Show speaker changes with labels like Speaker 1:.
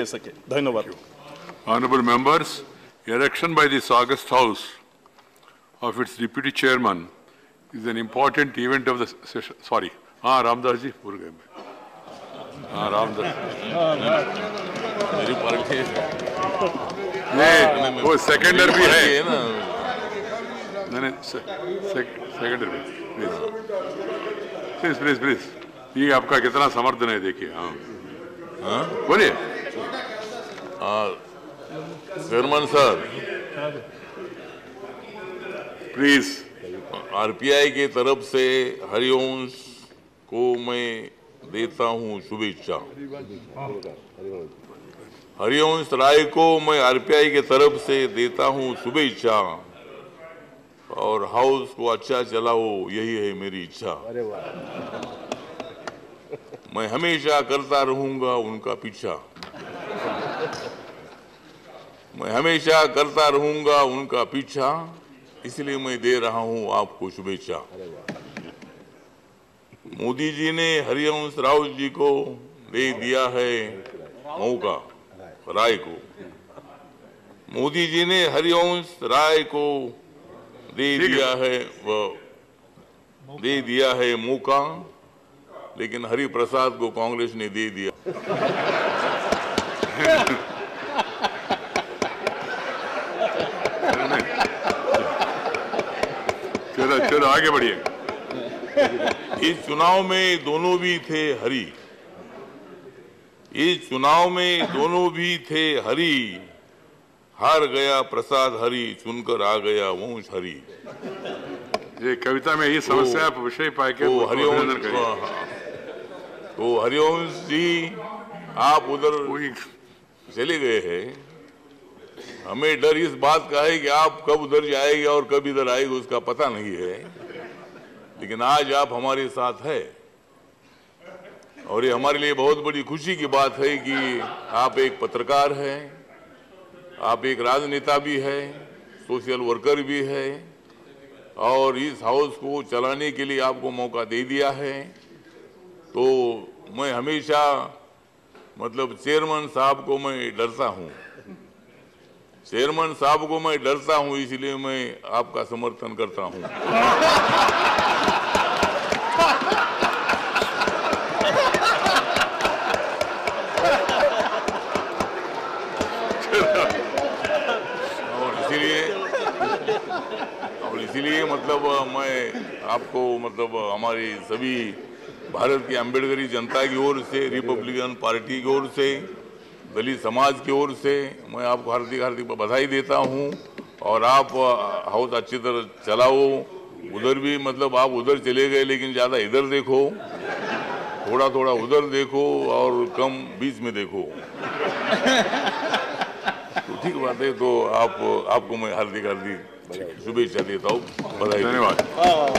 Speaker 1: दे सके धन्यवाद
Speaker 2: Honorable members, election by this August House of its deputy chairman is an important event of the session. Sorry, हाँ रामदास जी भूल गए मैं हाँ रामदास ये वो सेकेंडर भी है नहीं नहीं सेकेंडर भी प्लीज़ प्लीज़ प्लीज़ ये आपका कितना समर्थन है देखिए हाँ बोलिए
Speaker 3: चेयरमैन सर,
Speaker 2: प्लीज़,
Speaker 3: आरपीआई के तरफ़ से हरिवंश को मैं देता हूँ शुभेच्छा। हरिवंश राय को मैं आरपीआई के तरफ़ से देता हूँ शुभेच्छा। और हाउस को अच्छा चलाओ, यही है मेरी इच्छा। मैं हमेशा करता रहूँगा उनका पीछा। मैं हमेशा करता रहूँगा उनका पीछा इसलिए मैं दे रहा हूँ आपको शुभेच्छा। मोदी जी ने हरिवंश राव जी को दे दिया है मौका राय को। मोदी जी ने हरिवंश राय को दे दिया है वो दे दिया है मौका लेकिन हरिप्रसाद को कांग्रेस ने दे दिया।
Speaker 2: चलो चलो आगे बढ़िए।
Speaker 3: इस चुनाव में दोनों भी थे हरी। इस चुनाव में दोनों भी थे हरी। हार गया प्रसाद हरी चुनकर आ गया वंश हरी।
Speaker 2: ये कविता में ये समस्या आप विषय पाए के
Speaker 3: तो
Speaker 2: उसको
Speaker 3: हरिवंश तो हरिवंश जी आप उधर चले गए हैं। हमें डर इस बात का है कि आप कब उधर जाएँगे और कब इधर आएँगे, उसका पता नहीं है। लेकिन आज आप हमारे साथ है। और ये हमारे लिए बहुत बड़ी खुशी की बात है कि आप एक पत्रकार हैं, आप एक राजनेता भी है, सोशल वर्कर भी है, और इस हाउस को चलाने के लिए आपको मौका दे दिया है। तो मैं हमेशा मतलब चेयरमैन साहब को मैं डरता हूँ। चेयरमैन साहब को मैं डरता हूँ, इसलिए मैं आपका समर्थन करता हूँ। और इसीलिए और इसीलिए मतलब मैं आपको मतलब हमारी सभी भारत की अम्बेडकरी जनता की ओर से, रिपब्लिकन पार्टी की ओर से दलित समाज की ओर से मैं आपको हार्दिक हार्दिक बधाई देता हूँ और आप हाउस अच्छी तरह चलाओ। उधर भी मतलब आप उधर चले गए लेकिन ज़्यादा इधर देखो। थोड़ा थोड़ा उधर देखो और कम बीच में देखो। तो ठीक बात है तो आप आपको मैं हार्दिक हार्दिक शुभेच्छा देता हूँ। बधाई।
Speaker 2: धन्यवाद।